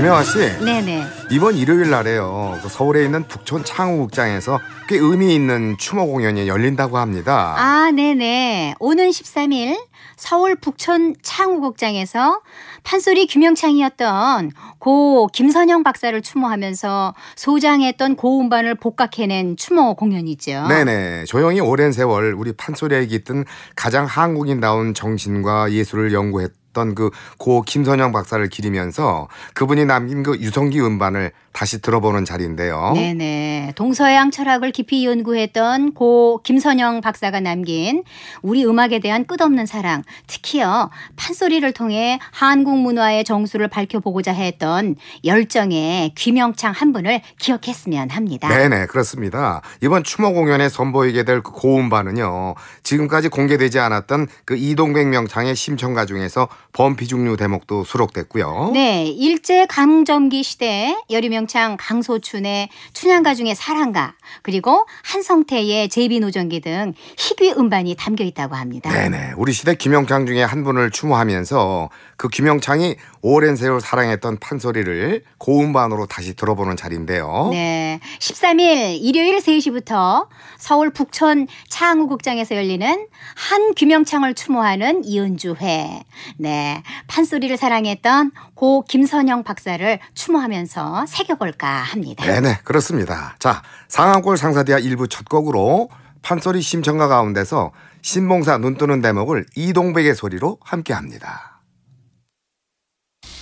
김영아 씨, 네네 이번 일요일 날에요. 그 서울에 있는 북촌 창우극장에서 꽤 의미 있는 추모 공연이 열린다고 합니다. 아 네네 오는 13일 서울 북촌 창우극장에서 판소리 김영창이었던 고 김선영 박사를 추모하면서 소장했던 고음반을 복각해낸 추모 공연이죠. 네네. 조용히 오랜 세월 우리 판소리에 깃든 가장 한국인다운 정신과 예술을 연구했던 그 고 김선영 박사를 기리면서 그분이 남긴 그 유성기 음반을 다시 들어보는 자리인데요. 네네. 동서양 철학을 깊이 연구했던 고 김선영 박사가 남긴 우리 음악에 대한 끝없는 사랑, 특히요 판소리를 통해 한국 문화의 정수를 밝혀보고자 했던 열정의 귀명창 한 분을 기억했으면 합니다. 네네 그렇습니다. 이번 추모 공연에 선보이게 될 그 고음반은요 지금까지 공개되지 않았던 그 이동백 명창의 심청가 중에서 범피중류 대목도 수록됐고요. 네, 일제 강점기 시대 여류명창 강소춘의 춘향가 중의 사랑가 그리고 한성태의 제비노전기 등 희귀 음반이 담겨 있다고 합니다. 네네 우리 시대 김영창 중에 한 분을 추모하면서 그 김영창이 오랜 세월 사랑했던 판소리를 고음반으로 다시 들어보는 자리인데요. 네. 13일 일요일 3시부터 서울 북촌 창우극장에서 열리는 한 규명창을 추모하는 이은주회. 네. 판소리를 사랑했던 고 김선영 박사를 추모하면서 새겨볼까 합니다. 네네 그렇습니다. 자 상암골 상사대야 일부 첫 곡으로 판소리 심청가 가운데서 신봉사 눈뜨는 대목을 이동백의 소리로 함께합니다.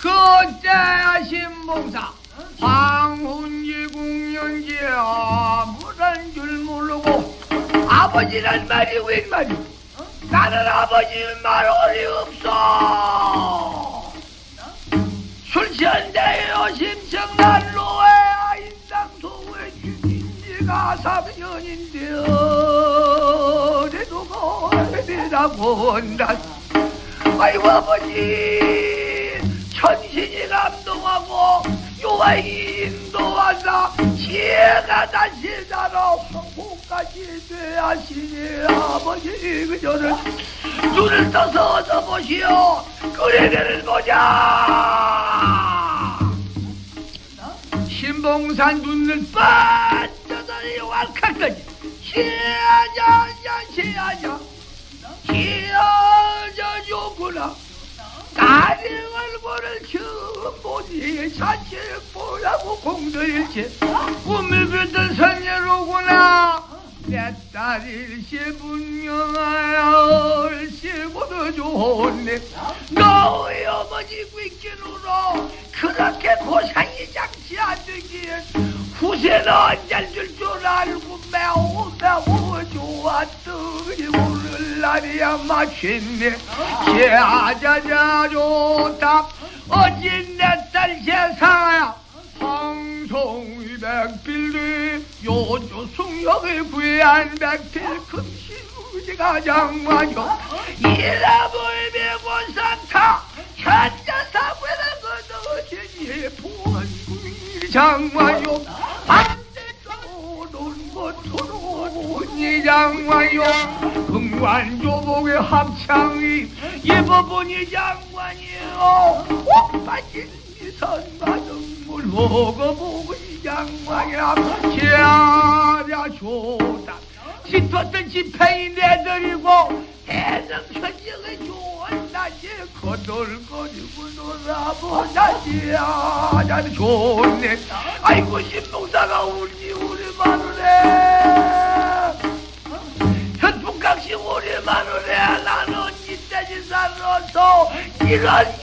그때야 신봉사 황혼지 공연지 아무런 줄 모르고 아버지란 말이 웬 말이 나는 아버지 말이 없어. 술 취한데 요 심청난로에 인당 소에 죽인 지가 3년인데 그래도 거래라고 한다 아이고 아버지. 천신이 감동하고 요아이 인도하사 지혜가 다시 자라 황복까지 되하시니 아버지 그녀는 눈을 떠서 어서 보시오. 그래를 보자. 신봉산 눈을 반짝하니 왈칵까지. 시야자자 시야자 시야자 좋구나. 나의 얼굴을 처음 보니 자체 보라고 공들일지 꿈을 꾸던 선녀로구나. 내 딸일시 분명하여 일시보다 좋네. 너의 어머니 귓길으로 그렇게 고생이 장치 않으기에 후세는 언제일 줄 알고 매우 매우 좋았더니 오늘 날이야 마침내 제아자자 좋다 어찌 내딸 세상야 황송이 백필리 요조 숭역을 구해한 백필 금시우지가 장관요 이라볼 메고 산타 천자사회를 거둬지니 보원군이 장관요. 반대로 이 장관요. 흥관조복의 합창이 예법원이 장관이요. 오빠진 미선받은 물 먹어보고 이 장관이야 제아랴 좋다 짙었던 지팡이 내드리고 해성 천정에 좋은 낮에 거들거리고 놀아보자지 아주 좋네 아이고 신봉사가 울지 우리 마누래 살아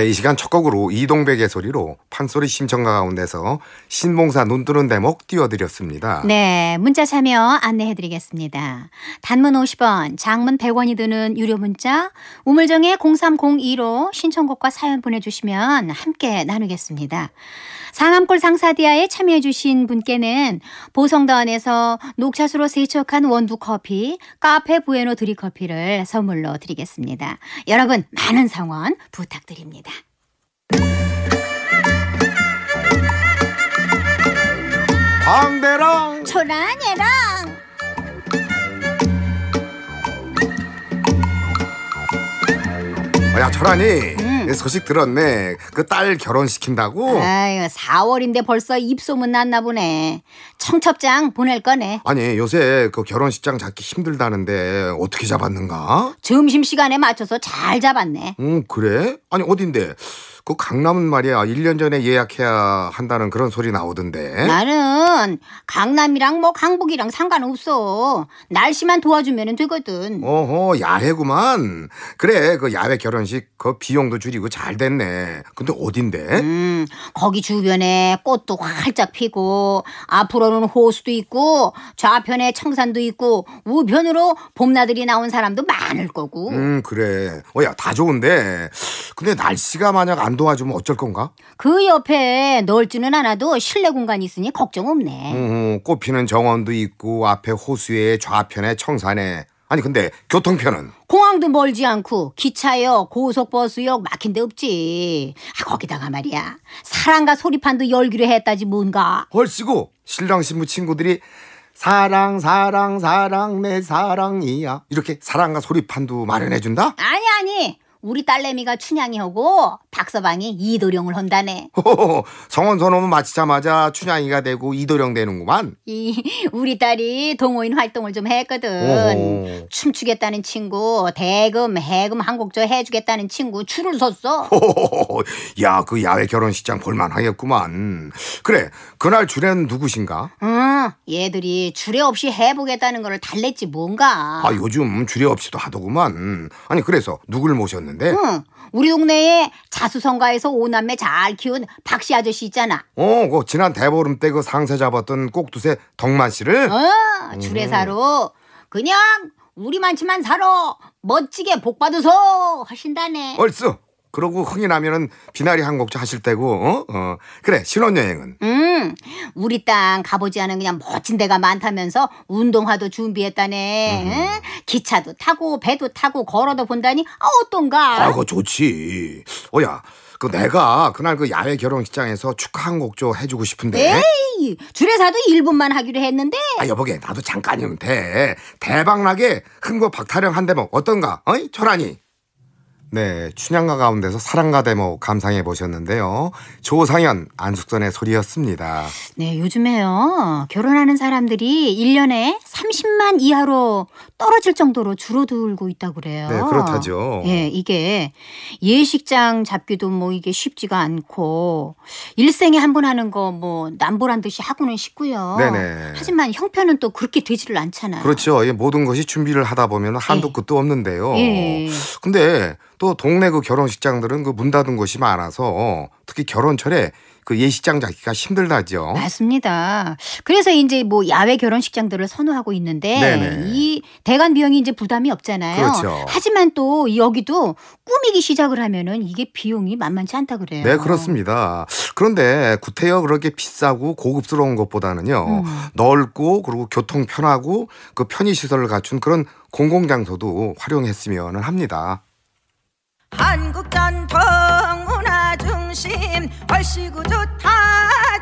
네, 이 시간 첫 곡으로 이동백의 소리로 판소리 심청가 가운데서 신봉사 눈뜨는 대목 띄워드렸습니다. 네, 문자 참여 안내해드리겠습니다. 단문 50원, 장문 100원이 드는 유료 문자, 우물정의 0302로 신청곡과 사연 보내주시면 함께 나누겠습니다. 상암골 상사디아에 참여해주신 분께는 보성다원에서 녹차수로 세척한 원두 커피, 카페 부에노 드리커피를 선물로 드리겠습니다. 여러분, 많은 성원 부탁드립니다. 광대랑 초라녀랑 어, 야 철아니 음. 내 소식 들었네 그 딸 결혼시킨다고 아유, 4월인데 벌써 입소문 났나 보네. 청첩장 보낼 거네. 아니 요새 그 결혼식장 잡기 힘들다는데 어떻게 잡았는가 점심시간에 맞춰서 잘 잡았네. 음 그래 아니 어딘데 그 강남은 말이야. 1년 전에 예약해야 한다는 그런 소리 나오던데. 나는 강남이랑 뭐 강북이랑 상관없어. 날씨만 도와주면 되거든. 어허 야외구만. 그래 그 야외 결혼식 그 비용도 줄이고 잘 됐네. 근데 어딘데? 음, 거기 주변에 꽃도 활짝 피고 앞으로는 호수도 있고 좌편에 청산도 있고 우편으로 봄나들이 나온 사람도 많을 거고. 음 그래. 어야 다 좋은데. 근데 날씨가 만약 안 도와주면 어쩔 건가 그 옆에 넓지는 않아도 실내 공간이 있으니 걱정 없네. 어, 꽃피는 정원도 있고 앞에 호수에 좌편에 청산에 아니 근데 교통편은 공항도 멀지 않고 기차역, 고속버스역 막힌 데 없지. 아, 거기다가 말이야. 사랑과 소리판도 열기로 했다지 뭔가. 헐씨고 신랑 신부 친구들이 사랑 사랑 사랑 내 사랑이야 이렇게 사랑과 소리판도 마련해준다 아니 아니. 우리 딸내미가 춘향이 하고 박서방이 이도령을 한다네. 호호호, 성원 선언을 마치자마자 춘향이가 되고 이도령 되는구만 이 우리 딸이 동호인 활동을 좀 했거든. 오호. 춤추겠다는 친구, 대금, 해금 한곡조 해주겠다는 친구 줄을 섰어. 야그 야외 결혼식장 볼만하겠구만 그래 그날 주례는 누구신가 응, 얘들이 주례 없이 해보겠다는 거를 달랬지 뭔가. 아 요즘 주례 없이도 하더구만 아니 그래서 누굴 모셨는 데 응, 우리 동네에 자수성가에서 오남매 잘 키운 박씨 아저씨 있잖아. 어, 그 지난 대보름 때 그 상세 잡았던 꼭두새 덕만 씨를 어, 주례사로 그냥 우리만치만 살아 멋지게 복 받으소 하신다네. 얼쑤. 그러고 흥이 나면은 비나리 한곡조 하실 때고, 어? 어. 그래, 신혼여행은. 음, 우리 땅 가보지 않은 그냥 멋진 데가 많다면서 운동화도 준비했다네. 응? 기차도 타고 배도 타고 걸어도 본다니 아, 어떤가? 아, 그거 좋지. 어야, 그 내가 그날 그 야외 결혼식장에서 축하 한곡조 해주고 싶은데. 에이, 주례사도 1분만 하기로 했는데 아, 여보게, 나도 잠깐이면 돼. 대박나게 흥고 박타령 한 대목 어떤가? 어이? 철아니. 네, 춘향가 가운데서 사랑가 대목 감상해 보셨는데요. 조상현, 안숙선의 소리였습니다. 네, 요즘에요. 결혼하는 사람들이 1년에 30만 이하로 떨어질 정도로 줄어들고 있다고 그래요. 네, 그렇다죠. 예, 이게 예식장 잡기도 뭐 이게 쉽지가 않고 일생에 한 번 하는 거 뭐 남보란 듯이 하고는 싶고요. 네네. 하지만 형편은 또 그렇게 되지를 않잖아요. 그렇죠. 이 모든 것이 준비를 하다 보면 한도 예. 끝도 없는데요. 예. 근데 또 동네 그 결혼식장들은 그 문 닫은 곳이 많아서 특히 결혼철에 그 예식장 잡기가 힘들다죠. 맞습니다. 그래서 이제 뭐 야외 결혼식장들을 선호하고 있는데 네네. 이 대관 비용이 이제 부담이 없잖아요. 그렇죠. 하지만 또 여기도 꾸미기 시작을 하면은 이게 비용이 만만치 않다 그래요. 네, 그렇습니다. 그런데 구태여 그렇게 비싸고 고급스러운 것보다는요. 음. 넓고 그리고 교통 편하고 그 편의 시설을 갖춘 그런 공공장소도 활용했으면 합니다. 한국 전통 중심. 얼씨구 좋다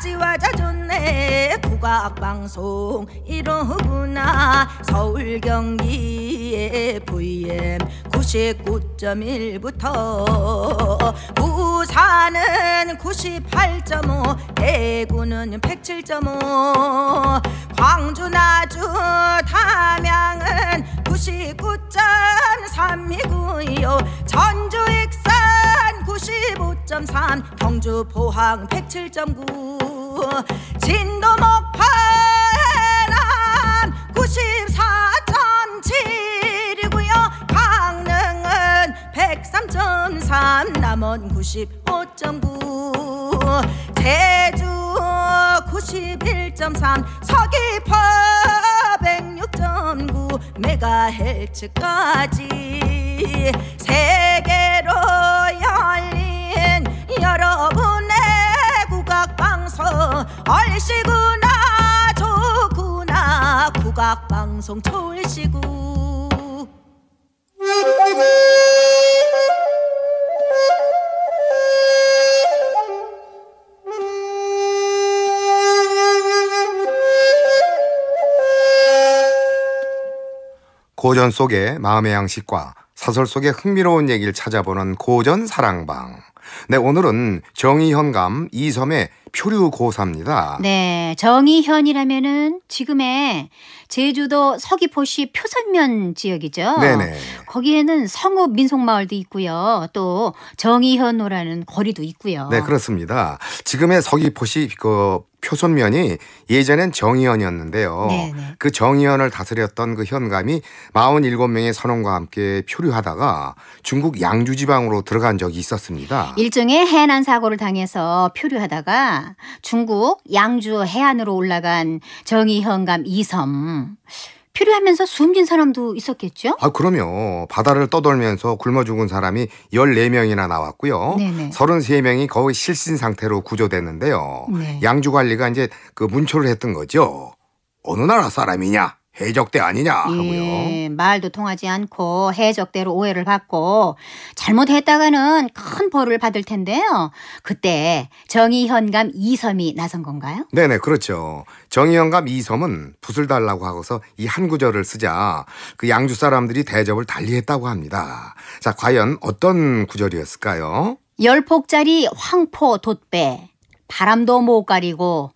지화자 좋네. 국악 방송 이러구나. 서울 경기의 VM 99.1부터 부산은 98.5 대구는 107.5 광주 나주 담양은 99.3이고요 전주 익산 95.3 경주 포항 107.9 진도 목포 해남 94.7이고요. 강릉은 103.3 남원 95.9 제주 91.3 서귀포 106.9 메가헬츠까지. 세계로 국악방송 얼씨구나 좋구나 국악방송 철시구 고전 속의 마음의 양식과 사설 속의 흥미로운 얘기를 찾아보는 고전 사랑방. 네, 오늘은 정의현감 이섬의 표류고사입니다. 네, 정의현이라면은 지금의 제주도 서귀포시 표선면 지역이죠. 네네. 거기에는 성읍 민속마을도 있고요. 또 정의현로라는 거리도 있고요. 네, 그렇습니다. 지금의 서귀포시 그 표선면이 예전엔 정의현이었는데요. 네네. 그 정의현을 다스렸던 그 현감이 47명의 선원과 함께 표류하다가 중국 양주 지방으로 들어간 적이 있었습니다. 일종의 해난 사고를 당해서 표류하다가 중국 양주 해안으로 올라간 정의현감 이섬 표류하면서 숨진 사람도 있었겠죠? 아, 그럼요. 바다를 떠돌면서 굶어 죽은 사람이 14명이나 나왔고요. 네네. 33명이 거의 실신 상태로 구조됐는데요. 네. 양주 관리가 이제 그 문초를 했던 거죠. 어느 나라 사람이냐? 해적대 아니냐 하고요. 예, 말도 통하지 않고 해적대로 오해를 받고 잘못했다가는 큰 벌을 받을 텐데요. 그때 정의현감 이섬이 나선 건가요? 네네 그렇죠. 정의영감 이섬은 붓을 달라고 하고서 이 한 구절을 쓰자 그 양주 사람들이 대접을 달리했다고 합니다. 자 과연 어떤 구절이었을까요? 열폭짜리 황포 돛배 바람도 못 가리고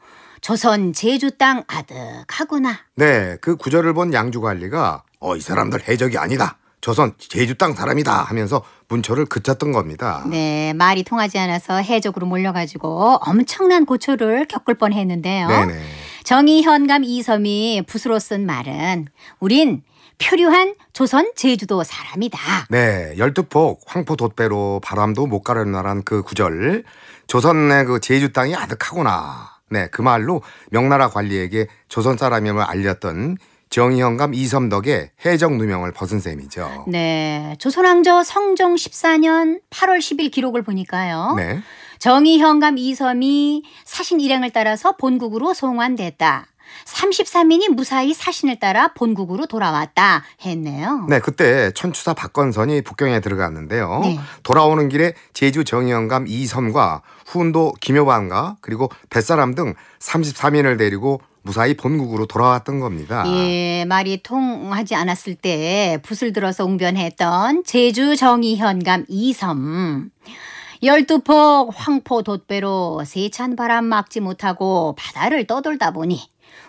조선 제주 땅 아득하구나. 네, 그 구절을 본 양주 관리가 어 이 사람들 해적이 아니다. 조선 제주 땅 사람이다 하면서 문초를 그쳤던 겁니다. 네, 말이 통하지 않아서 해적으로 몰려가지고 엄청난 고초를 겪을 뻔했는데요. 네네. 정의현감 이섬이 붓으로 쓴 말은 우린 표류한 조선 제주도 사람이다. 네, 열두폭 황포 돛배로 바람도 못 가르나란 그 구절. 조선의 그 제주 땅이 아득하구나. 네, 그 말로 명나라 관리에게 조선 사람임을 알렸던 정의현감 이섬 덕에 해적 누명을 벗은 셈이죠. 네, 조선왕조 성종 14년 8월 10일 기록을 보니까요. 네. 정의현감 이섬이 사신 일행을 따라서 본국으로 송환됐다. 33인이 무사히 사신을 따라 본국으로 돌아왔다 했네요. 네, 그때 천추사 박건선이 북경에 들어갔는데요. 네. 돌아오는 길에 제주 정의영감 이섬과 훈도 김효반과 그리고 뱃사람 등 33인을 데리고 무사히 본국으로 돌아왔던 겁니다. 예, 말이 통하지 않았을 때 붓을 들어서 웅변했던 제주 정의현감 이섬. 열두폭 황포 돛배로 세찬 바람 막지 못하고 바다를 떠돌다 보니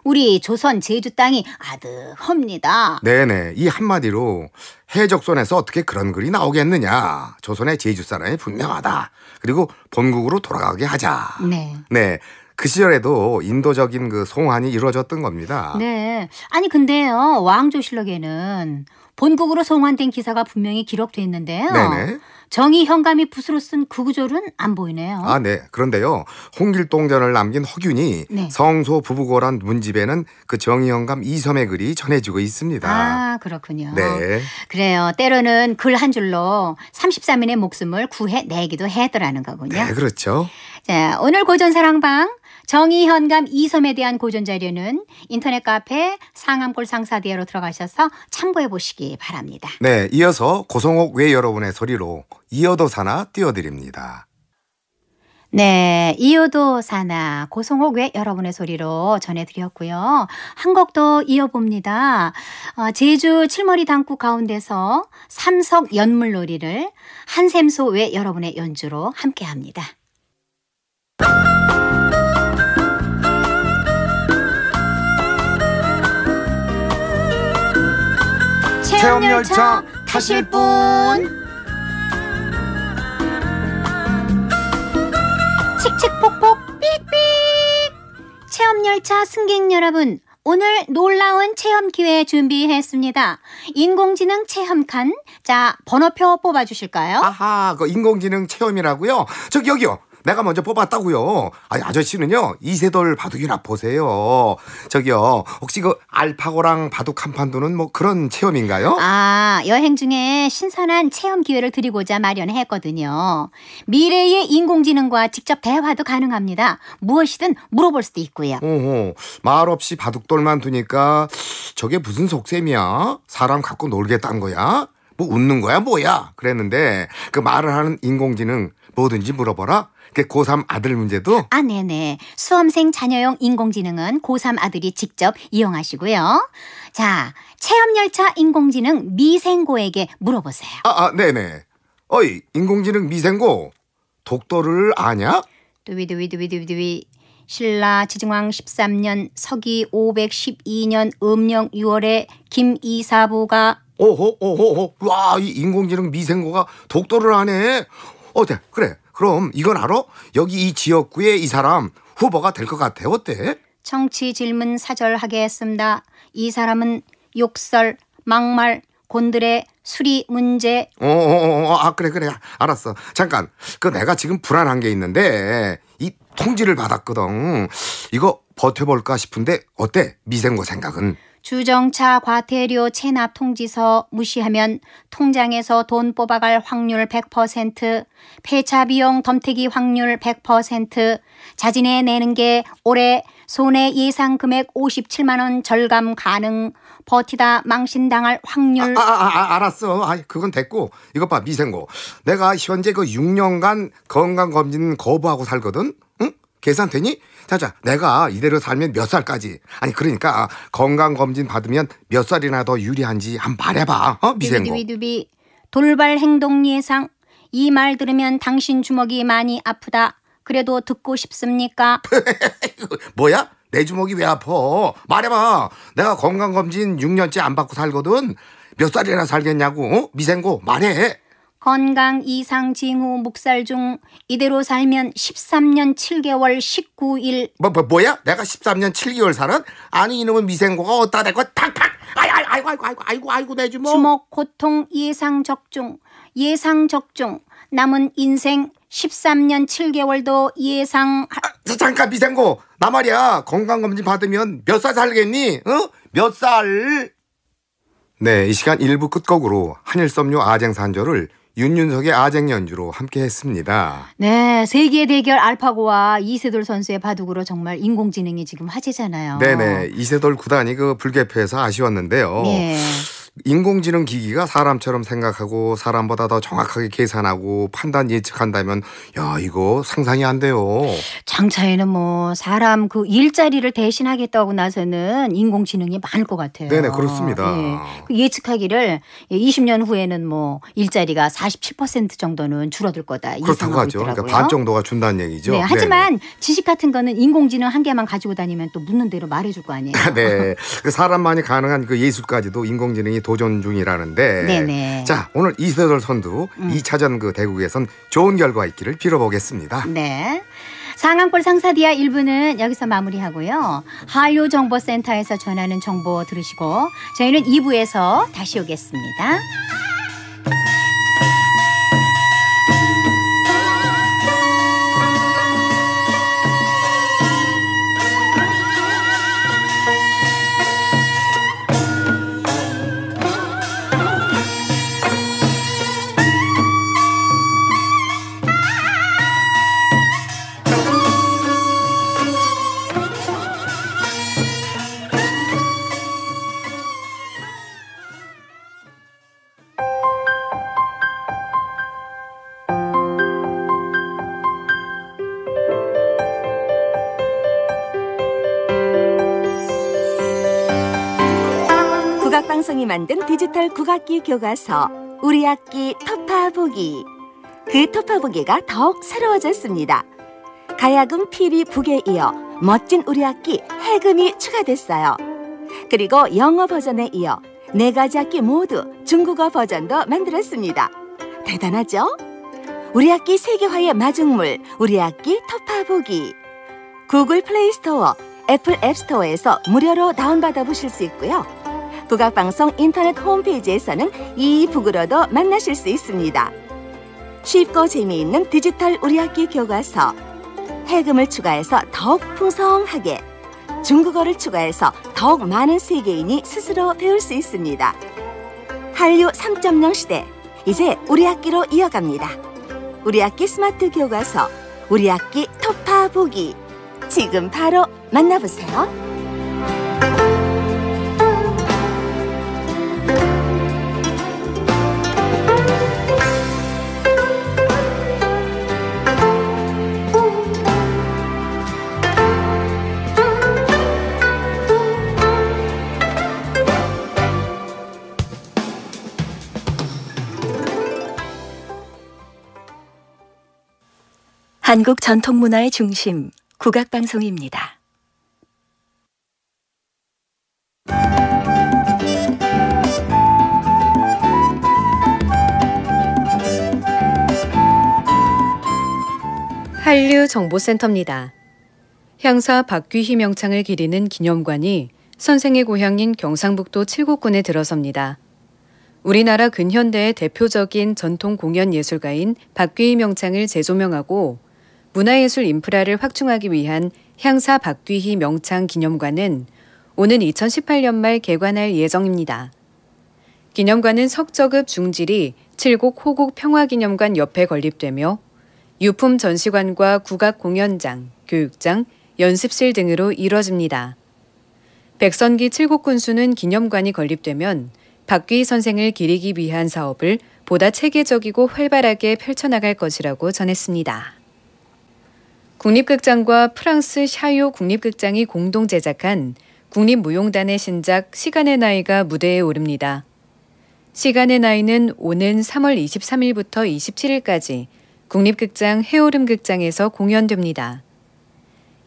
우리 조선 제주 땅이 아득합니다. 네네. 이 한마디로 해적선에서 어떻게 그런 글이 나오겠느냐. 조선의 제주 사람이 분명하다. 그리고 본국으로 돌아가게 하자. 네. 네. 그 시절에도 인도적인 그 송환이 이루어졌던 겁니다. 네. 아니 근데요. 왕조실록에는 본국으로 송환된 기사가 분명히 기록돼 있는데요. 네네. 정의 현감이 붓으로 쓴그 구절은 안 보이네요. 아, 네. 그런데요. 홍길동전을 남긴 허균이 네. 성소 부부고란 문집에는 그 정의영감 이섬의 글이 전해지고 있습니다. 아, 그렇군요. 네. 그래요. 때로는 글 한 줄로 33인의 목숨을 구해내기도 했더라는 거군요. 네, 그렇죠. 자, 오늘 고전 사랑방 정의현감 이섬에 대한 고전 자료는 인터넷 카페 상암골 상사대로 들어가셔서 참고해 보시기 바랍니다. 네, 이어서 고성옥 외 여러분의 소리로 이어도 사나 띄워드립니다. 네, 이효도 사나 고성옥 외 여러분의 소리로 전해드렸고요. 한 곡 더 이어봅니다. 어, 제주 칠머리 당구 가운데서 삼석 연물놀이를 한샘소 외 여러분의 연주로 함께합니다. 체험열차 타실 분 칙칙폭폭 삑삑 체험열차 승객 여러분 오늘 놀라운 체험 기회 준비했습니다. 인공지능 체험칸. 자, 번호표 뽑아주실까요? 아하, 그 인공지능 체험이라고요? 저기 여기요. 내가 먼저 뽑았다고요. 아니 아저씨는요 이세돌 바둑이나 보세요. 저기요 혹시 그 알파고랑 바둑 한판 두는 뭐 그런 체험인가요? 아, 여행 중에 신선한 체험 기회를 드리고자 마련했거든요. 미래의 인공지능과 직접 대화도 가능합니다. 무엇이든 물어볼 수도 있고요. 오호, 말 없이 바둑돌만 두니까 저게 무슨 속셈이야? 사람 갖고 놀겠다는 거야? 뭐 웃는 거야 뭐야? 그랬는데 그 말을 하는 인공지능 뭐든지 물어봐라. 그 고3 아들 문제도 아, 네네. 수험생 자녀용 인공지능은 고3 아들이 직접 이용하시고요. 자, 체험열차 인공지능 미생고에게 물어보세요. 아, 아 네네. 어이 인공지능 미생고 독도를 아냐? 두비두비두비두비 신라 지증왕 13년 서기 512년 음력 6월에 김이사부가 오호 오호 와이 인공지능 미생고가 독도를 하네. 어때 그래 그럼 이건 알아? 여기 이 지역구에 이 사람 후보가 될 것 같아. 어때? 청취 질문 사절하겠습니다. 이 사람은 욕설, 막말, 곤드레, 수리 문제 어, 어, 어, 어, 아, 그래, 그래. 알았어. 잠깐. 그 내가 지금 불안한 게 있는데, 이 통지를 받았거든. 이거 버텨볼까 싶은데, 어때? 미생고 생각은? 주정차 과태료 체납 통지서 무시하면 통장에서 돈 뽑아갈 확률 100%, 폐차 비용 덤태기 확률 100%, 자진해 내는 게 올해 손해 예상 금액 57만 원 절감 가능, 버티다 망신당할 확률 아, 아, 아, 알았어. 아, 그건 됐고. 이것 봐, 미생고. 내가 현재 그 6년간 건강검진 거부하고 살거든? 응? 계산되니? 자자, 내가 이대로 살면 몇 살까지? 아니, 그러니까 건강 검진 받으면 몇 살이나 더 유리한지 한번 말해봐. 어? 미생고. 두비두비두비 돌발 행동 예상 이 말 들으면 당신 주먹이 많이 아프다. 그래도 듣고 싶습니까? 뭐야? 내 주먹이 왜 아파? 말해봐. 내가 건강검진 6년째 안 받고 살거든. 몇 살이나 살겠냐고? 어? 미생고 말해. 건강 이상 징후 묵살 중 이대로 살면 13년 7개월 19일 뭐, 뭐 뭐야? 내가 13년 7개월 살은? 아니 이놈은 미생고가 어디다 대고 탁탁. 아이 아이 아이고 아이고 아이고 아이고 아이고 내 주먹. 주먹 고통 예상 적중 예상 적중 남은 인생 13년 7개월도 예상 자, 잠깐 미생고. 나 말이야. 건강검진 받으면 몇 살 살겠니? 어? 몇 살? 네, 이 시간 일부 끝곡으로 한일섬유 아쟁산조를 윤윤석의 아쟁 연주로 함께 했습니다. 네, 세계 대결 알파고와 이세돌 선수의 바둑으로 정말 인공지능이 지금 화제잖아요. 네네. 이세돌 구단이 그 불개표해서 아쉬웠는데요. 예. 인공지능 기기가 사람처럼 생각하고 사람보다 더 정확하게 계산하고 판단 예측한다면 야 이거 상상이 안 돼요. 장차에는 뭐 사람 그 일자리를 대신하겠다고 나서는 인공지능이 많을 것 같아요. 네네, 그렇습니다. 예. 그 예측하기를 20년 후에는 뭐 일자리가 47% 정도는 줄어들 거다 그렇다고 예상하고 하죠. 있더라고요. 그러니까 반 정도가 준다는 얘기죠. 네, 하지만 지식 같은 거는 인공지능 한 개만 가지고 다니면 또 묻는 대로 말해줄 거 아니에요. 네. 그 사람만이 가능한 그 예술까지도 인공지능이 도전 중이라는데. 네네. 음. 자, 오늘 이세돌 선두 이 2차전 그 대국에선 좋은 결과 있기를 빌어보겠습니다. 네. 상황골 상사디아 1부는 여기서 마무리하고요. 한류정보센터에서 전하는 정보 들으시고 저희는 2부에서 다시 오겠습니다. 만든 디지털 국악기 교과서 우리 악기 터파보기. 그 터파보기가 더욱 새로워졌습니다. 가야금 피리 북에 이어 멋진 우리 악기 해금이 추가됐어요. 그리고 영어 버전에 이어 네 가지 악기 모두 중국어 버전도 만들었습니다. 대단하죠? 우리 악기 세계화의 마중물 우리 악기 터파보기. 구글 플레이 스토어 애플 앱 스토어에서 무료로 다운받아 보실 수 있고요. 국악방송 인터넷 홈페이지에서는 e-book으로도 만나실 수 있습니다. 쉽고 재미있는 디지털 우리 악기 교과서 해금을 추가해서 더욱 풍성하게 중국어를 추가해서 더욱 많은 세계인이 스스로 배울 수 있습니다. 한류 3.0 시대 이제 우리 악기로 이어갑니다. 우리 악기 스마트 교과서 우리 학기 토파 보기 지금 바로 만나보세요. 한국 전통문화의 중심 국악방송입니다. 한류정보센터입니다. 향사 박귀희 명창을 기리는 기념관이 선생의 고향인 경상북도 칠곡군에 들어섭니다. 우리나라 근현대의 대표적인 전통 공연 예술가인 박귀희 명창을 재조명하고 문화예술 인프라를 확충하기 위한 향사 박귀희 명창 기념관은 오는 2018년 말 개관할 예정입니다. 기념관은 석저급 중질이 칠곡 호국 평화기념관 옆에 건립되며 유품 전시관과 국악 공연장, 교육장, 연습실 등으로 이뤄집니다. 백선기 칠곡 군수는 기념관이 건립되면 박귀희 선생을 기리기 위한 사업을 보다 체계적이고 활발하게 펼쳐나갈 것이라고 전했습니다. 국립극장과 프랑스 샤요 국립극장이 공동 제작한 국립무용단의 신작 시간의 나이가 무대에 오릅니다. 시간의 나이는 오는 3월 23일부터 27일까지 국립극장 해오름극장에서 공연됩니다.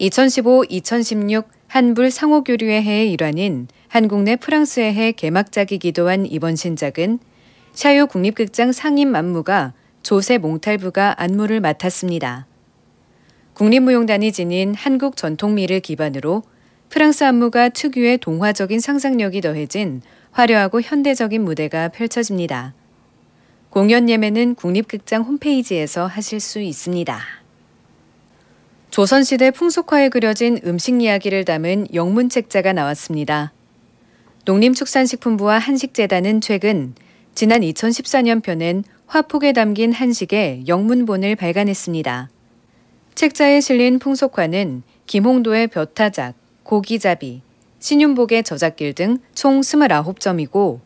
2015-2016 한불 상호교류의 해의 일환인 한국 내 프랑스의 해 개막작이기도 한 이번 신작은 샤요 국립극장 상임 안무가 조세 몽탈부가 안무를 맡았습니다. 국립무용단이 지닌 한국 전통미를 기반으로 프랑스 안무가 특유의 동화적인 상상력이 더해진 화려하고 현대적인 무대가 펼쳐집니다. 공연 예매는 국립극장 홈페이지에서 하실 수 있습니다. 조선시대 풍속화에 그려진 음식 이야기를 담은 영문책자가 나왔습니다. 농림축산식품부와 한식재단은 최근 지난 2014년 편엔 화폭에 담긴 한식의 영문본을 발간했습니다. 책자에 실린 풍속화는 김홍도의 벼타작, 고기잡이, 신윤복의 저작길 등 총 29점이고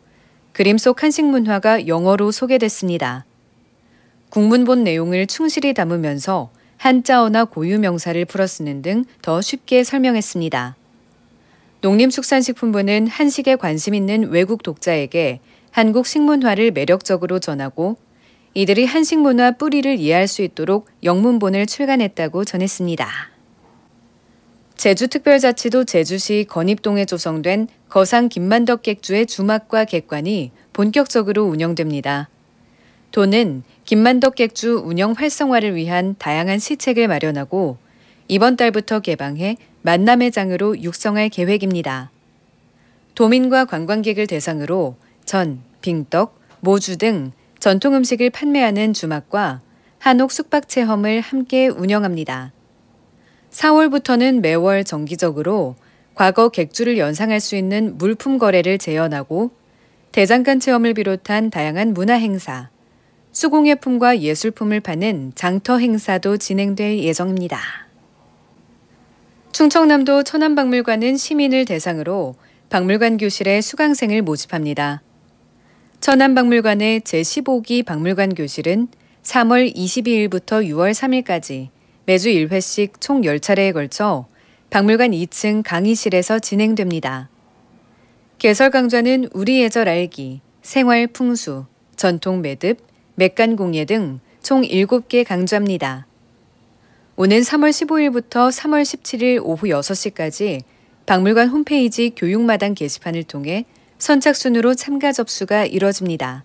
그림 속 한식 문화가 영어로 소개됐습니다. 국문본 내용을 충실히 담으면서 한자어나 고유 명사를 풀어 쓰는 등 더 쉽게 설명했습니다. 농림축산식품부는 한식에 관심 있는 외국 독자에게 한국 식문화를 매력적으로 전하고 이들이 한식 문화 뿌리를 이해할 수 있도록 영문본을 출간했다고 전했습니다. 제주특별자치도 제주시 건입동에 조성된 거상 김만덕 객주의 주막과 객관이 본격적으로 운영됩니다. 도는 김만덕 객주 운영 활성화를 위한 다양한 시책을 마련하고 이번 달부터 개방해 만남의 장으로 육성할 계획입니다. 도민과 관광객을 대상으로 전, 빙떡, 모주 등 전통 음식을 판매하는 주막과 한옥 숙박 체험을 함께 운영합니다. 4월부터는 매월 정기적으로 과거 객주를 연상할 수 있는 물품 거래를 재현하고 대장간 체험을 비롯한 다양한 문화 행사, 수공예품과 예술품을 파는 장터 행사도 진행될 예정입니다. 충청남도 천안박물관은 시민을 대상으로 박물관 교실에 수강생을 모집합니다. 천안박물관의 제15기 박물관 교실은 3월 22일부터 6월 3일까지 매주 1회씩 총 10차례에 걸쳐 박물관 2층 강의실에서 진행됩니다. 개설 강좌는 우리 예절 알기, 생활 풍수, 전통 매듭, 맥간 공예 등 총 7개 강좌입니다. 오는 3월 15일부터 3월 17일 오후 6시까지 박물관 홈페이지 교육마당 게시판을 통해 선착순으로 참가 접수가 이뤄집니다.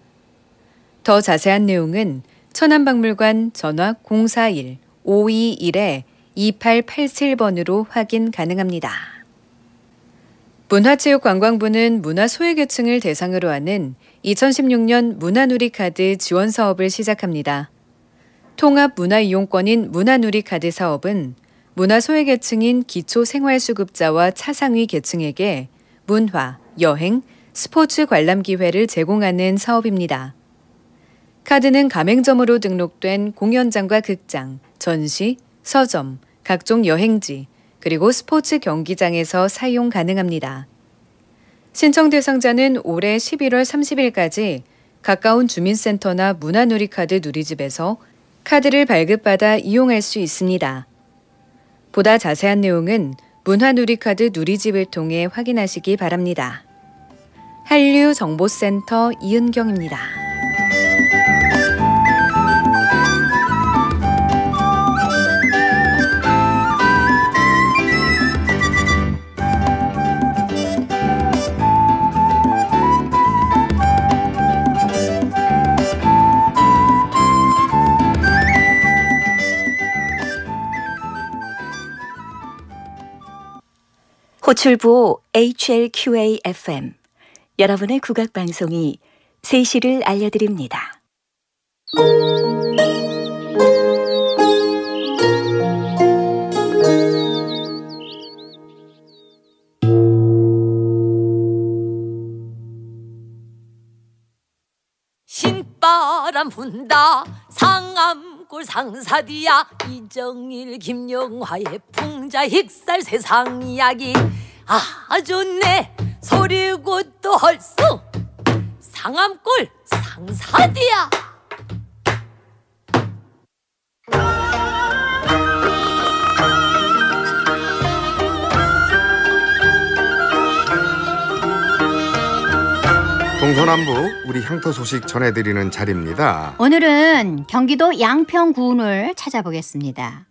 더 자세한 내용은 천안박물관 전화 041-521-2887번으로 확인 가능합니다. 문화체육관광부는 문화소외계층을 대상으로 하는 2016년 문화누리카드 지원 사업을 시작합니다. 통합 문화이용권인 문화누리카드 사업은 문화소외계층인 기초생활수급자와 차상위 계층에게 문화, 여행, 스포츠 관람 기회를 제공하는 사업입니다. 카드는 가맹점으로 등록된 공연장과 극장, 전시, 서점, 각종 여행지, 그리고 스포츠 경기장에서 사용 가능합니다. 신청 대상자는 올해 11월 30일까지 가까운 주민센터나 문화누리카드 누리집에서 카드를 발급받아 이용할 수 있습니다. 보다 자세한 내용은 문화누리카드 누리집을 통해 확인하시기 바랍니다. 한류정보센터 이은경입니다. 호출부 HLQA-FM 여러분의 국악 방송이 3시를 알려드립니다. 신바람 분다 상암골 상사디야 이정일 김영화의 풍자 힉살 세상 이야기 아 좋네 소리고 또 헐수 상암골 상사디야 동서남북 우리 향토 소식 전해드리는 자리입니다. 오늘은 경기도 양평군을 찾아보겠습니다.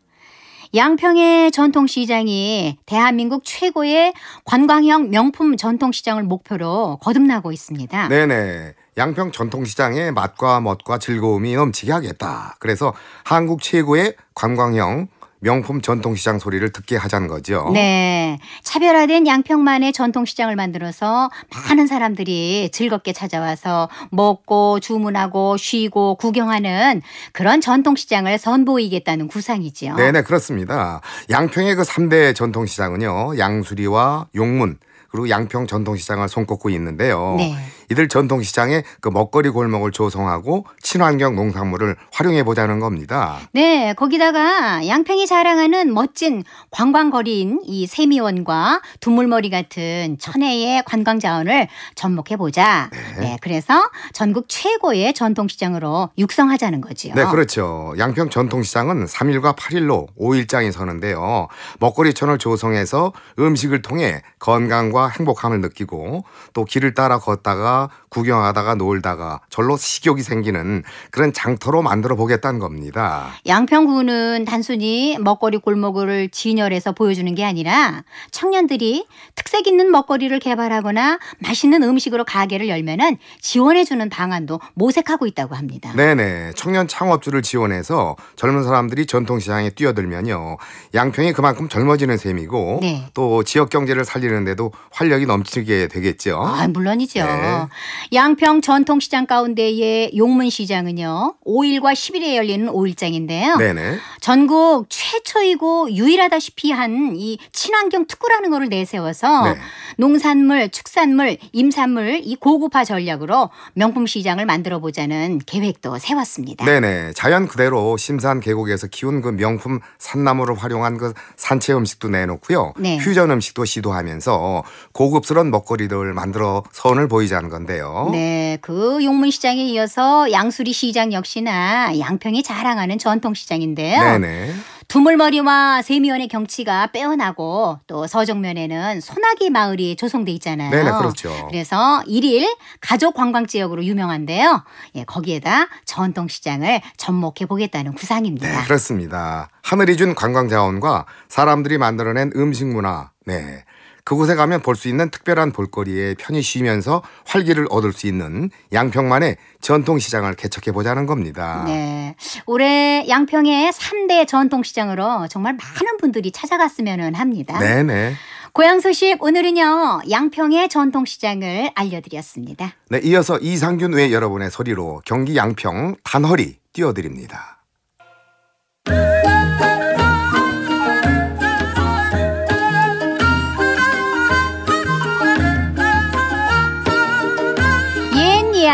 양평의 전통시장이 대한민국 최고의 관광형 명품 전통시장을 목표로 거듭나고 있습니다. 네네. 양평 전통시장의 맛과 멋과 즐거움이 넘치게 하겠다. 그래서 한국 최고의 관광형 명품 전통시장 소리를 듣게 하자는 거죠. 네. 차별화된 양평만의 전통시장을 만들어서 많은 사람들이 즐겁게 찾아와서 먹고 주문하고 쉬고 구경하는 그런 전통시장을 선보이겠다는 구상이지요. 네네 그렇습니다. 양평의 그 3대 전통시장은요. 양수리와 용문 그리고 양평 전통시장을 손꼽고 있는데요. 네. 이들 전통시장에 그 먹거리 골목을 조성하고 친환경 농산물을 활용해 보자는 겁니다. 네, 거기다가 양평이 자랑하는 멋진 관광거리인 이 세미원과 두물머리 같은 천혜의 관광 자원을 접목해 보자. 네. 그래서 전국 최고의 전통시장으로 육성하자는 거지요. 네, 그렇죠. 양평 전통시장은 3일과 8일로 5일장이 서는데요. 먹거리촌을 조성해서 음식을 통해 건강과 행복함을 느끼고 또 길을 따라 걷다가 구경하다가 놀다가 절로 식욕이 생기는 그런 장터로 만들어 보겠다는 겁니다. 양평구는 단순히 먹거리 골목을 진열해서 보여주는 게 아니라 청년들이 특색 있는 먹거리를 개발하거나 맛있는 음식으로 가게를 열면은 지원해주는 방안도 모색하고 있다고 합니다. 네네. 청년 창업주를 지원해서 젊은 사람들이 전통시장에 뛰어들면요. 양평이 그만큼 젊어지는 셈이고 네. 또 지역 경제를 살리는데도 활력이 넘치게 되겠죠. 아, 물론이죠. 네. 양평 전통시장 가운데의 용문시장은요, 5일과 10일에 열리는 5일장인데요. 네네. 전국 최초이고 유일하다시피 한 이 친환경 특구라는 거를 내세워서 네. 농산물, 축산물, 임산물 이 고급화 전략으로 명품 시장을 만들어 보자는 계획도 세웠습니다. 네네. 자연 그대로 심산 계곡에서 키운 그 명품 산나물을 활용한 그 산채 음식도 내놓고요. 네. 퓨전 음식도 시도하면서 고급스러운 먹거리를 만들어 선을 보이자는 건데요. 네, 그 용문시장에 이어서 양수리 시장 역시나 양평이 자랑하는 전통시장인데요. 네네. 두물머리와 세미원의 경치가 빼어나고 또 서정면에는 소나기 마을이 조성돼 있잖아요. 네네, 그렇죠. 그래서 일일 가족 관광 지역으로 유명한데요. 예, 거기에다 전통 시장을 접목해 보겠다는 구상입니다. 네, 그렇습니다. 하늘이 준 관광 자원과 사람들이 만들어낸 음식 문화. 네. 그곳에 가면 볼 수 있는 특별한 볼거리에 편히 쉬면서 활기를 얻을 수 있는 양평만의 전통 시장을 개척해 보자는 겁니다. 네. 올해 양평의 3대 전통시장으로 정말 많은 분들이 찾아갔으면 합니다. 네네. 고향 소식 오늘은요 양평의 전통시장을 알려드렸습니다. 네, 이어서 이상균 외 여러분의 소리로 경기 양평 단허리 띄워드립니다.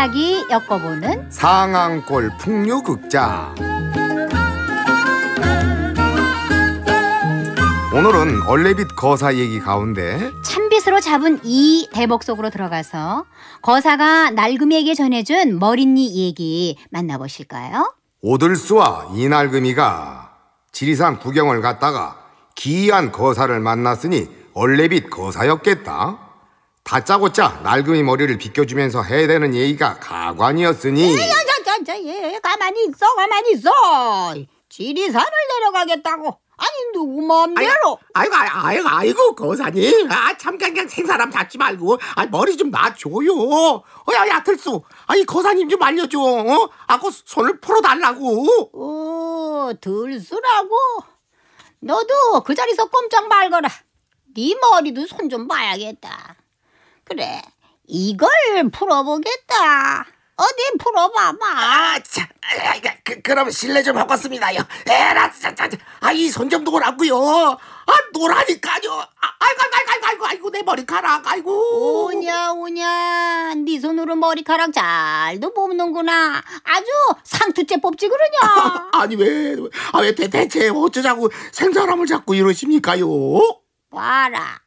이야기 엮어보는 상황골 풍류극장 오늘은 얼레빗 거사 얘기 가운데 찬빗으로 잡은 이 대목 속으로 들어가서 거사가 날금이에게 전해준 머릿니 얘기 만나보실까요? 오들수와 이날금이가 지리산 구경을 갔다가 기이한 거사를 만났으니 얼레빗 거사였겠다. 다짜고짜 날금이 머리를 비껴주면서 해야 되는 얘기가 가관이었으니 자자자자 예 가만히 있어 가만히 있어 지리산을 내려가겠다고 아니 누구 마음대로 아이고, 아이고, 아이고, 거사님. 아, 잠깐 그냥 생사람 잡지 말고, 아, 머리 좀 놔줘요. 어, 야, 야, 들수. 아이, 거사님 좀 알려줘. 어? 아고 손을 풀어달라고. 오 들수라고 너도 그 자리서 꼼짝 말거라 네 머리도 손 좀 봐야겠다 그래 이걸 풀어보겠다 어디 풀어봐봐 아, 참. 아, 그, 그럼 실례 좀 하겠습니다요. 에라, 진짜, 진짜. 아, 이 손 좀 놓으라고요. 아, 놓으라니까요. 아, 아이고, 아이고, 아이고, 아이고, 아이고, 내 머리카락, 아이고. 오냐 오냐 네 손으로 머리카락 잘도 뽑는구나 아주 상투째 뽑지 그러냐 아 니, 왜, 아, 왜 대, 대체 어쩌자고 생사람을 자꾸 이러십니까요? 봐라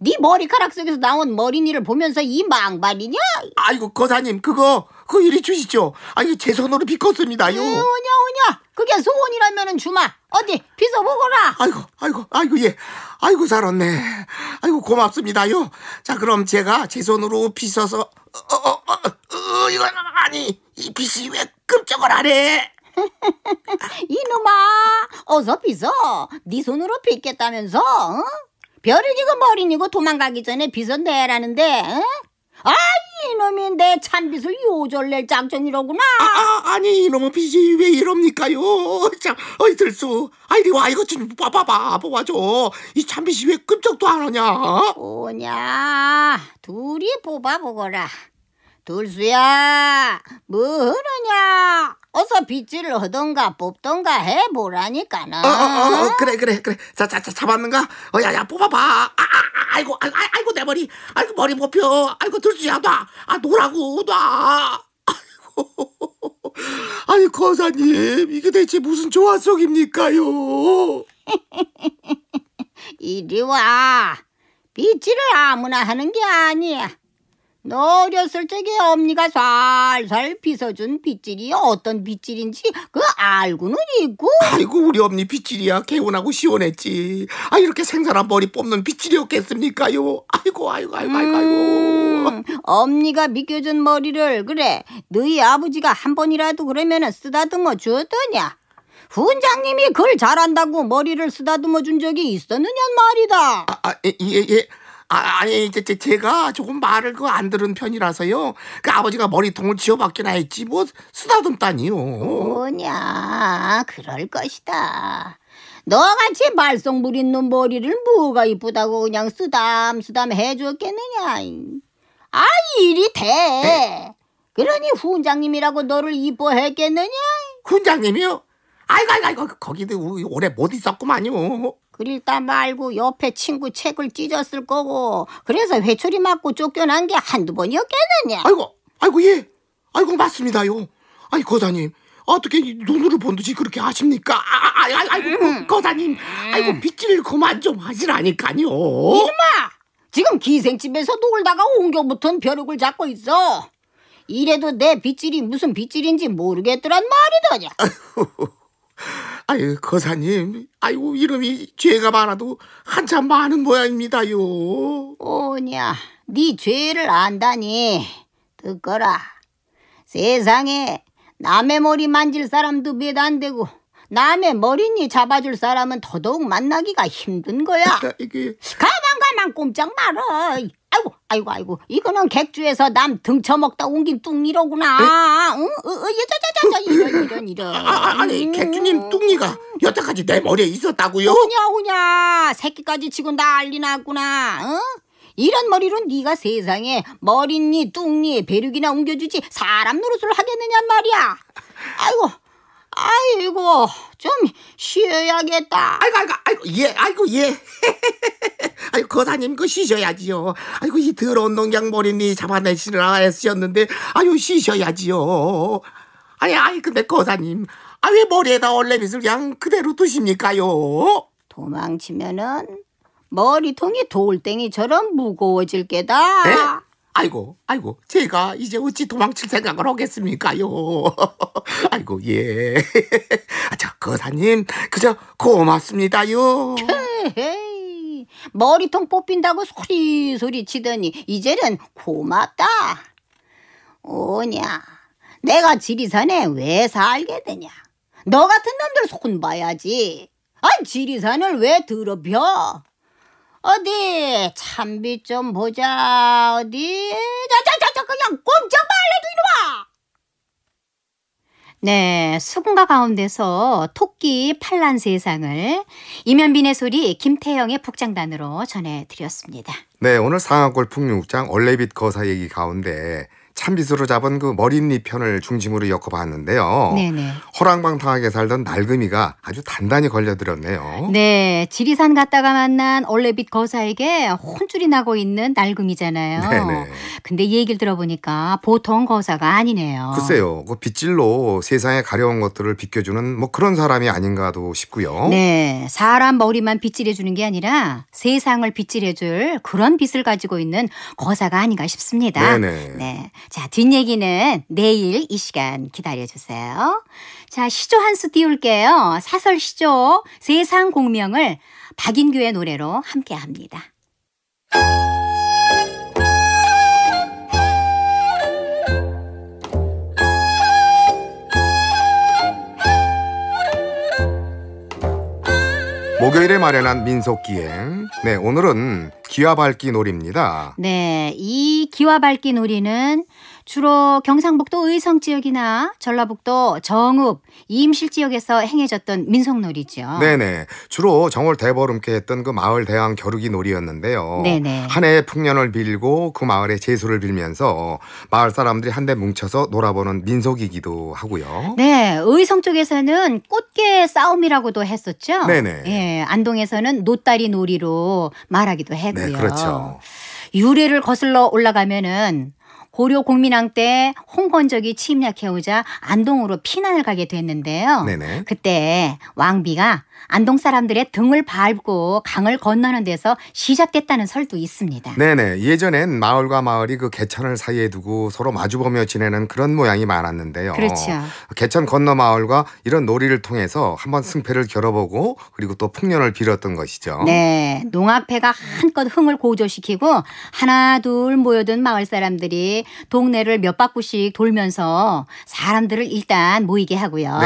네 머리카락 속에서 나온 머리니를 보면서 이 망발이냐 아이고, 거사님, 그거, 그거 이리 주시죠. 아, 이거 제 손으로 비컸습니다요. 오냐 오냐 그게 소원이라면은 주마 어디 빗어보거라 아이고, 아이고, 아이고, 예. 아이고, 살았네. 아이고, 고맙습니다요. 자, 그럼 제가 제 손으로 빗어서, 어, 어, 어, 어, 이거, 아니, 이 빗이 왜 끔찍을 하네? 이놈아 어서 빗어 네 손으로 빗겠다면서 어? 벼룩이고 머리니고 도망가기 전에 빗어내라는데 어? 아 이놈이 내 찬빗을 요절 낼 작정이로구나 아, 아, 아니, 이놈의 빗이 왜 이럽니까요? 자, 어이, 들수. 아, 이리 와, 이것 좀 봐봐봐, 뽑아줘. 이 참빗이 왜 끔찍도 안 하냐? 오냐 둘이 뽑아보거라 둘수야 뭐 하느냐 어서 빗질을 하던가 뽑던가 해보라니까나 어, 어, 어, 그래, 그래, 그래. 자, 자, 자, 잡았는가? 어, 야, 야, 뽑아봐. 아, 아, 아, 아이고, 아이고, 아이고, 내 머리. 아이고, 머리 뽑혀. 아이고, 들수야, 놔. 아, 놓으라고, 놔. 아이고. 아니, 거사님, 이게 대체 무슨 조화 속입니까요? 이리 와. 빗질을 아무나 하는 게 아니야. 너 어렸을 적에 엄니가 살살 빗어준 빗질이 어떤 빗질인지 그 알고는 있고. 아이고, 우리 엄니 빗질이야. 개운하고 시원했지. 아, 이렇게 생사람 머리 뽑는 빗질이었겠습니까요? 아이고, 아이고, 아이고, 아이고, 아이고. 음, 엄니가 믿겨준 머리를 그래 너희 아버지가 한 번이라도 그러면은 쓰다듬어 주었더냐. 훈장님이 글 잘한다고 머리를 쓰다듬어 준 적이 있었느냐 말이다. 아, 아, 예, 예, 예. 아, 아니, 제, 제, 제가 조금 말을 그 안 들은 편이라서요. 그 아버지가 머리통을 지어받기나 했지, 뭐, 쓰다듬다니요. 뭐냐 그럴 것이다. 너같이 말썽 부린 놈 머리를 뭐가 이쁘다고 그냥 쓰담쓰담 해줬겠느냐. 아 일이 돼. 그러니 훈장님이라고 너를 이뻐했겠느냐? 훈장님이요? 아이고, 아이고, 아이고, 거기도 우- 오래 못 있었구만요. 그릴다 말고 옆에 친구 책을 찢었을 거고 그래서 회초리 맞고 쫓겨난 게 한두 번이었겠느냐? 아이고, 아이고, 예. 아이고, 맞습니다요. 아이, 거사님. 어떻게 눈으로 본 듯이 그렇게 하십니까? 아, 아, 아, 아이고, 거- 거사님. 아이고, 빗질 그만 좀 하시라니까요. 이놈아! 지금 기생집에서 놀다가 옹겨붙은 벼룩을 잡고 있어. 이래도 내 빗질이 무슨 빗질인지 모르겠더란 말이더냐. 아유, 거사님. 아이고, 이름이 죄가 많아도 한참 많은 모양입니다요. 오냐, 네 죄를 안다니. 듣거라. 세상에 남의 머리 만질 사람도 몇 안 되고 남의 머리니 잡아줄 사람은 더더욱 만나기가 힘든 거야. 가만 가만 꼼짝 말어. 아이고, 아이고, 아이고. 이거는 객주에서 남 등쳐먹다 옮긴 뚱이로구나. 응? 어, 어, 여자자자자, 이런, 이런, 이런. 아, 아, 아니 객주님 뚱니가 여태까지 내 머리에 있었다고요? 오냐, 오냐. 새끼까지 치고 난리 났구나. 응? 이런 머리로 네가 세상에 머리니 뚱니 배륙이나 옮겨주지 사람 노릇을 하겠느냔 말이야. 아이고, 아이고, 좀 쉬어야겠다. 아이고 아이고 아이고 예 아이고 예 아이고 거사님 그 쉬셔야지요 아이고 이 더러운 농장 머리니 잡아내시느라 애쓰셨는데 아유 쉬셔야지요 아니 아이 근데 거사님 아 왜 머리에다 얼레빗을 그냥 그대로 두십니까요 도망치면은 머리통이 돌덩이처럼 무거워질 게다. 에? 아이고 아이고 제가 이제 어찌 도망칠 생각을 하겠습니까요 아이고 예저 거사님 그저 고맙습니다요 헤이, 머리통 뽑힌다고 소리 소리 치더니 이제는 고맙다. 오냐, 내가 지리산에 왜 살게 되냐? 너 같은 놈들 손 봐야지. 아, 지리산을 왜 더럽혀? 어디 참비 좀 보자. 어디? 자자자자 그냥 꼼짝 말래도 이놈아. 네, 수군가 가운데서 토끼 판란 세상을 이면빈의 소리 김태영의 북장단으로 전해드렸습니다. 네, 오늘 상하골 풍류장 얼레빗 거사 얘기 가운데 참빗으로 잡은 그 머릿잎 편을 중심으로 엮어봤는데요. 네네. 호랑방탕하게 살던 날금이가 아주 단단히 걸려들었네요. 네, 지리산 갔다가 만난 얼레빗 거사에게 혼쭐이 나고 있는 날금이잖아요. 네네. 근데 이 얘기를 들어보니까 보통 거사가 아니네요. 글쎄요, 그 빗질로 세상에 가려운 것들을 비껴주는 뭐 그런 사람이 아닌가도 싶고요. 네, 사람 머리만 빗질해주는 게 아니라 세상을 빗질해줄 그런 빗을 가지고 있는 거사가 아닌가 싶습니다. 네네. 네. 자, 뒷얘기는 내일 이 시간 기다려주세요. 자, 시조 한 수 띄울게요. 사설 시조 세상 공명을 박인규의 노래로 함께 합니다. 목요일에 마련한 민속기행. 네, 오늘은 기와 밝기 놀이입니다. 네, 이 기와 밝기 놀이는 주로 경상북도 의성 지역이나 전라북도 정읍, 이임실 지역에서 행해졌던 민속놀이죠. 네네. 주로 정월 대보름께 했던 그 마을 대항 겨루기 놀이였는데요. 네네. 한 해의 풍년을 빌고 그 마을의 재수를 빌면서 마을 사람들이 한데 뭉쳐서 놀아보는 민속이기도 하고요. 네, 의성 쪽에서는 꽃게 싸움이라고도 했었죠. 네네. 예, 안동에서는 노다리 놀이로 말하기도 했고요. 네, 그렇죠. 유래를 거슬러 올라가면은 고려 공민왕 때 홍건적이 침략해오자 안동으로 피난을 가게 됐는데요. 네네. 그때 왕비가 안동 사람들의 등을 밟고 강을 건너는 데서 시작됐다는 설도 있습니다. 네네. 예전엔 마을과 마을이 그 개천을 사이에 두고 서로 마주보며 지내는 그런 모양이 많았는데요. 그렇죠. 개천 건너 마을과 이런 놀이를 통해서 한번 승패를 겨뤄보고 그리고 또 풍년을 빌었던 것이죠. 네, 농악패가 한껏 흥을 고조시키고 하나 둘 모여든 마을 사람들이 동네를 몇 바퀴씩 돌면서 사람들을 일단 모이게 하고요.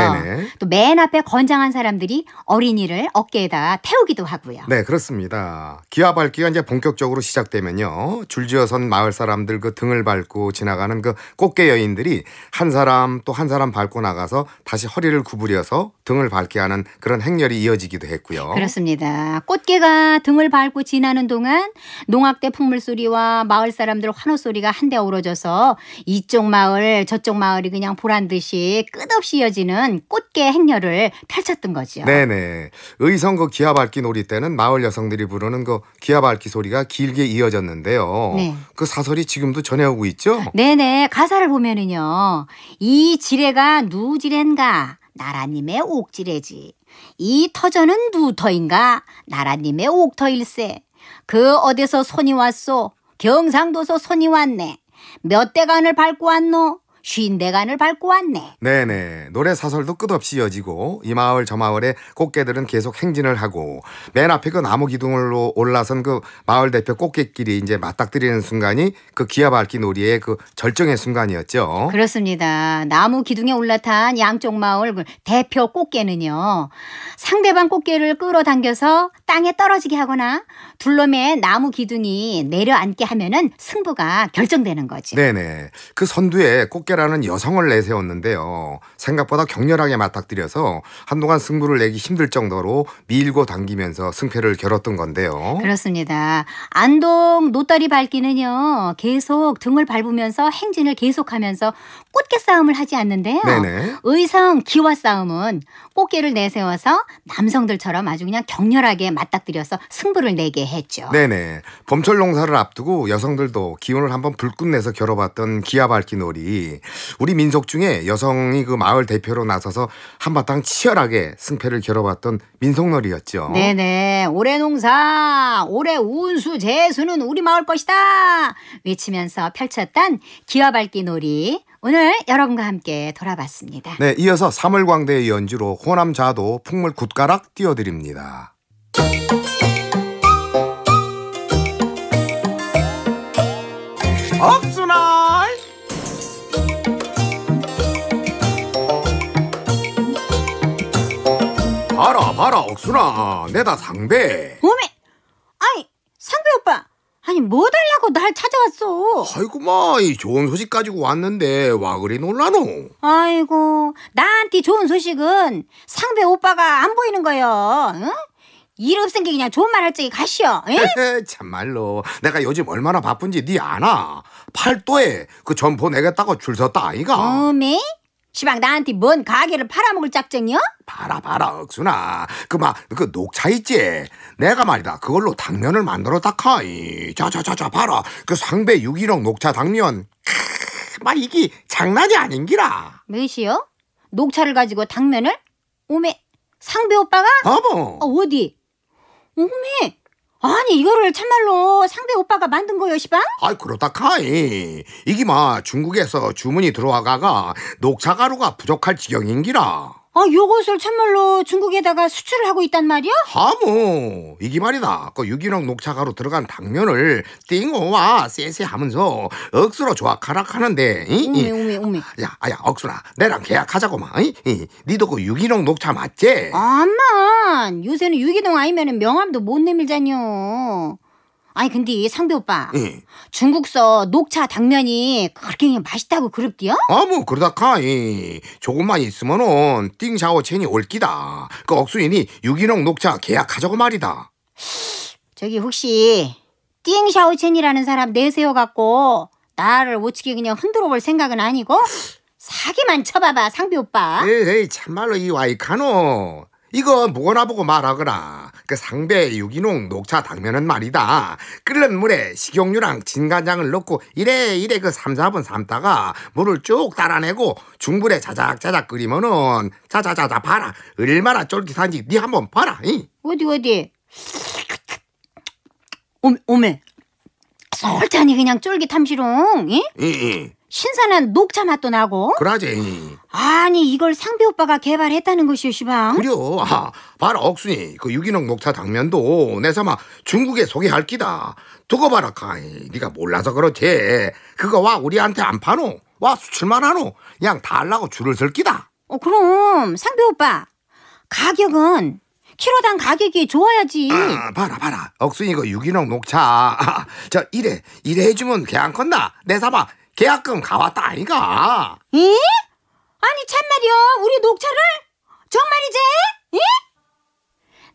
또 맨 앞에 건장한 사람들이 어린이를 어깨에다 태우기도 하고요. 네, 그렇습니다. 기아 밟기가 이제 본격적으로 시작되면요. 줄지어선 마을 사람들 그 등을 밟고 지나가는 그 꽃게 여인들이 한 사람 또 한 사람 밟고 나가서 다시 허리를 구부려서 등을 밟게 하는 그런 행렬이 이어지기도 했고요. 그렇습니다. 꽃게가 등을 밟고 지나는 동안 농악대 풍물 소리와 마을 사람들 환호 소리가 한데 어우러져 서 이쪽 마을 저쪽 마을이 그냥 보란 듯이 끝없이 이어지는 꽃게 행렬을 펼쳤던 거죠. 네네. 의성 그 기아 밟기 놀이 때는 마을 여성들이 부르는 그 기아 밟기 소리가 길게 이어졌는데요. 네. 그 사설이 지금도 전해오고 있죠? 네네 가사를 보면은요 이 지레가 누지레인가 나라님의 옥지레지 이 터전은 누터인가 나라님의 옥터일세 그 어디서 손이 왔소 경상도서 손이 왔네 몇 대간을 밟고 왔노 쉰대간을 밟고 왔네. 네네. 노래 사설도 끝없이 이어지고 이 마을 저 마을의 꽃게들은 계속 행진을 하고 맨 앞에 그 나무 기둥으로 올라선 그 마을 대표 꽃게끼리 이제 맞닥뜨리는 순간이 그 기아 밝기 놀이의 그 절정의 순간이었죠. 그렇습니다. 나무 기둥에 올라탄 양쪽 마을 그 대표 꽃게는요. 상대방 꽃게를 끌어당겨서 땅에 떨어지게 하거나 둘러맨 나무 기둥이 내려앉게 하면은 승부가 결정되는 거지. 네네. 그 선두에 꽃게 라는 여성을 내세웠는데요. 생각보다 격렬하게 맞닥뜨려서 한동안 승부를 내기 힘들 정도로 밀고 당기면서 승패를 겨뤘던 건데요. 그렇습니다. 안동 노다리 밟기는요. 계속 등을 밟으면서 행진을 계속하면서 꽃게 싸움을 하지 않는데요. 네네. 의성 기와 싸움은 꽃게를 내세워서 남성들처럼 아주 그냥 격렬하게 맞닥뜨려서 승부를 내게 했죠. 네네. 봄철 농사를 앞두고 여성들도 기운을 한번 불끈 내서 겨뤄봤던 기아 밝기 놀이. 우리 민속 중에 여성이 그 마을 대표로 나서서 한바탕 치열하게 승패를 겨뤄봤던 민속놀이였죠. 네네. 올해 농사, 올해 운수, 재수는 우리 마을 것이다. 외치면서 펼쳤던 기와 밝기 놀이. 오늘 여러분과 함께 돌아봤습니다. 네, 이어서 3월 광대의 연주로 호남 좌도 풍물 굿가락 띄워드립니다. 억순아 봐라 봐라 억순아 내다 상배 오메! 아니, 상배 오빠. 아니, 뭐 달라고 날 찾아왔어? 아이고 마이 좋은 소식 가지고 왔는데 와 그리 놀라노 아이고, 나한테 좋은 소식은 상배 오빠가 안 보이는 거요. 응? 일 없은 게 그냥 좋은 말 할 적에 가시오. 응? 참말로 내가 요즘 얼마나 바쁜지 니 아나 팔도에 그 점포 내겠다고 줄 섰다 아이가 어메? 시방 나한테 뭔 가게를 팔아먹을 작정이요? 봐라 봐라 억순아 그막그 녹차 있지 내가 말이다 그걸로 당면을 만들었다 카이 자자자자 봐라 그 상배 유기농 녹차 당면 크, 막 이게 장난이 아닌기라 몇이요? 녹차를 가지고 당면을? 오메, 상배 오빠가? 어머 어, 어디? 오메, 아니 이거를 참말로 상배 오빠가 만든 거요, 시방? 아이 그렇다 카이 이게 막 중국에서 주문이 들어와가가 녹차 가루가 부족할 지경인기라 아, 요것을 참말로 중국에다가 수출을 하고 있단 말이야? 하모 이게 말이다 그 유기농 녹차 가루 들어간 당면을 띵오와 쎄쎄 하면서 억수로 조악하락 하는데 이? 오메, 이. 오메, 오메. 야, 아야, 억순아, 내랑 계약하자고만. 이? 이, 니도 그 유기농 녹차 맞지? 아만 요새는 유기농 아니면 명함도 못 내밀잖요. 아니 근데 상배 오빠 응. 중국서 녹차 당면이 그렇게 맛있다고 그럽디요? 아무 그러다 카이 조금만 있으면은 띵 샤오 첸이 올 끼다. 그 억순이니 유기농 녹차 계약하자고 말이다. 저기 혹시 띵샤오 첸이라는 사람 내세워 갖고 나를 오치게 그냥 흔들어 볼 생각은 아니고 사기만 쳐봐봐 상배 오빠. 에이, 참말로 이 와이카노. 이거 뭐나 보고 말하거라. 그 상배 유기농 녹차 당면은 말이다. 끓는 물에 식용유랑 진간장을 넣고 이래 이래 그 3, 4분 삶다가 물을 쭉 따라내고 중불에 자작자작 끓이면은 자자자자 봐라. 얼마나 쫄깃한지 니 한번 봐라. 이. 어디 어디? 오메 오메. 솔찬히 그냥 쫄깃함시롱. 이? 이, 이. 신선한 녹차 맛도 나고. 그러지. 아니 이걸 상배 오빠가 개발했다는 것이오 시방. 그려. 아, 봐라 억순이 그 유기농 녹차 당면도 내서마 중국에 소개할 끼다. 두고 봐라 카이. 네가 몰라서 그렇지. 그거 와 우리한테 안 파노. 와 수출만 하노. 그냥 다 하려고 줄을 설 끼다. 어 그럼 상배 오빠 가격은 키로당 가격이 좋아야지. 아, 봐라 봐라. 억순이 그 유기농 녹차. 아, 저 이래 이래 해주면 계약건다. 내 사마 계약금 가왔다 아이가. 에? 아니 참말이요 우리 녹차를 정말이지? 에?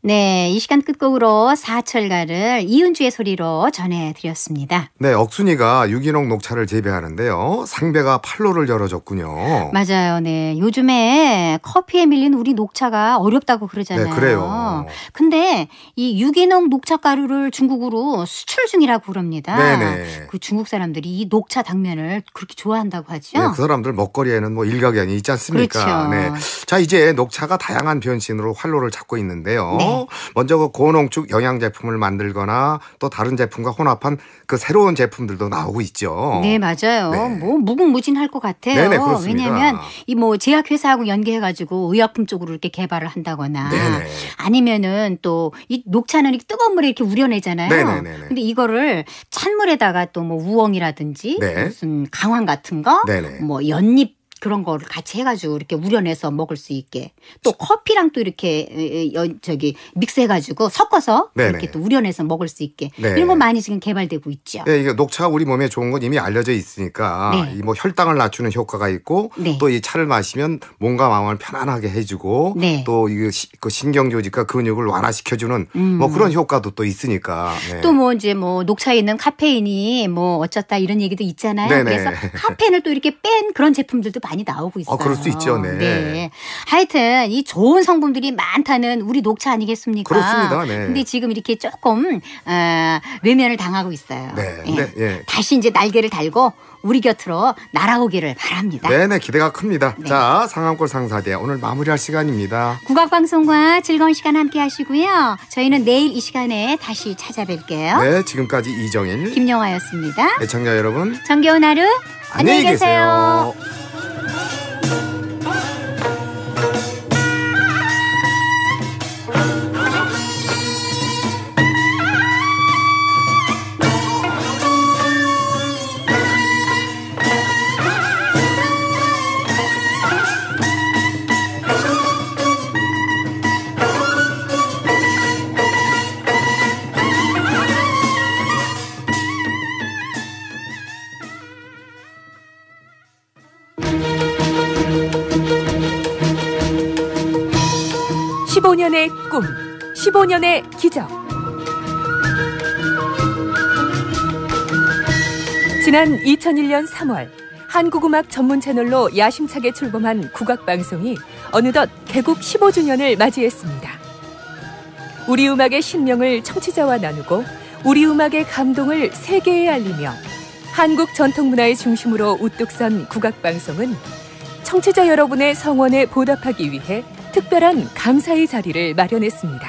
네, 이 시간 끝곡으로 사철가를 이은주의 소리로 전해드렸습니다. 네, 억순이가 유기농 녹차를 재배하는데요. 상배가 판로를 열어줬군요. 맞아요, 네. 요즘에 커피에 밀린 우리 녹차가 어렵다고 그러잖아요. 네, 그래요. 근데 이 유기농 녹차 가루를 중국으로 수출 중이라고 그럽니다. 네네. 그 중국 사람들이 이 녹차 당면을 그렇게 좋아한다고 하죠. 네, 그 사람들 먹거리에는 뭐 일가견이 있지 않습니까? 그렇죠. 네. 자, 이제 녹차가 다양한 변신으로 활로를 잡고 있는데요. 네. 네. 먼저 그 고농축 영양 제품을 만들거나 또 다른 제품과 혼합한 그 새로운 제품들도 나오고 있죠. 네, 맞아요. 네. 뭐 무궁무진할 것 같아요. 네네, 그렇습니다. 왜냐하면 이 뭐 제약회사하고 연계해가지고 의약품 쪽으로 이렇게 개발을 한다거나 네네. 아니면은 또 이 녹차는 이렇게 뜨거운 물에 이렇게 우려내잖아요. 네네네네. 근데 이거를 찬물에다가 또 뭐 우엉이라든지 네. 무슨 강황 같은 거. 뭐 연잎 그런 거를 같이 해가지고 이렇게 우려내서 먹을 수 있게 또 커피랑 또 이렇게 저기 믹스해가지고 섞어서 네네. 이렇게 또 우려내서 먹을 수 있게 네. 이런 거 많이 지금 개발되고 있죠. 네, 이게 녹차 우리 몸에 좋은 건 이미 알려져 있으니까 네. 이뭐 혈당을 낮추는 효과가 있고 네. 또이 차를 마시면 몸과 마음을 편안하게 해주고 네. 또 이거 시- 그 신경 조직과 근육을 완화시켜주는 음. 뭐 그런 효과도 또 있으니까. 네. 또뭐 이제 뭐 녹차에 있는 카페인이 뭐 어쩌다 이런 얘기도 있잖아요. 네네. 그래서 카페인을 또 이렇게 뺀 그런 제품들도 많이 나오고 있어요. 어, 그럴 수 있죠. 네. 네. 하여튼 이 좋은 성분들이 많다는 우리 녹차 아니겠습니까? 그렇습니다. 네. 근데 지금 이렇게 조금 어, 외면을 당하고 있어요. 네. 예. 네. 예. 다시 이제 날개를 달고 우리 곁으로 날아오기를 바랍니다. 네네 기대가 큽니다. 네. 자 상암골 상사대 오늘 마무리할 시간입니다. 국악방송과 즐거운 시간 함께 하시고요. 저희는 내일 이 시간에 다시 찾아뵐게요. 네 지금까지 이정인 김영화였습니다. 애청자 여러분 정겨운 하루 안녕히 계세요. 계세요. Thank you. 15년의 꿈, 15년의 기적. 지난 2001년 3월 한국음악 전문 채널로 야심차게 출범한 국악방송이 어느덧 개국 15주년을 맞이했습니다. 우리 음악의 신명을 청취자와 나누고 우리 음악의 감동을 세계에 알리며 한국 전통문화의 중심으로 우뚝 선 국악방송은 청취자 여러분의 성원에 보답하기 위해 특별한 감사의 자리를 마련했습니다.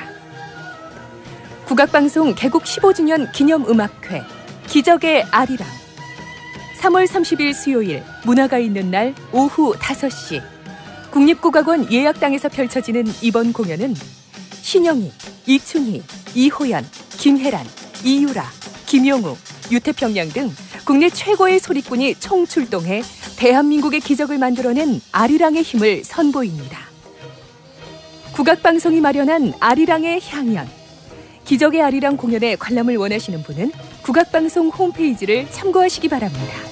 국악방송 개국 15주년 기념음악회 기적의 아리랑 3월 30일 수요일 문화가 있는 날 오후 5시 국립국악원 예약당에서 펼쳐지는 이번 공연은 신영희, 이춘희, 이호연, 김혜란, 이유라, 김용우, 유태평양 등 국내 최고의 소리꾼이 총출동해 대한민국의 기적을 만들어낸 아리랑의 힘을 선보입니다. 국악방송이 마련한 아리랑의 향연. 기적의 아리랑 공연에 관람을 원하시는 분은 국악방송 홈페이지를 참고하시기 바랍니다.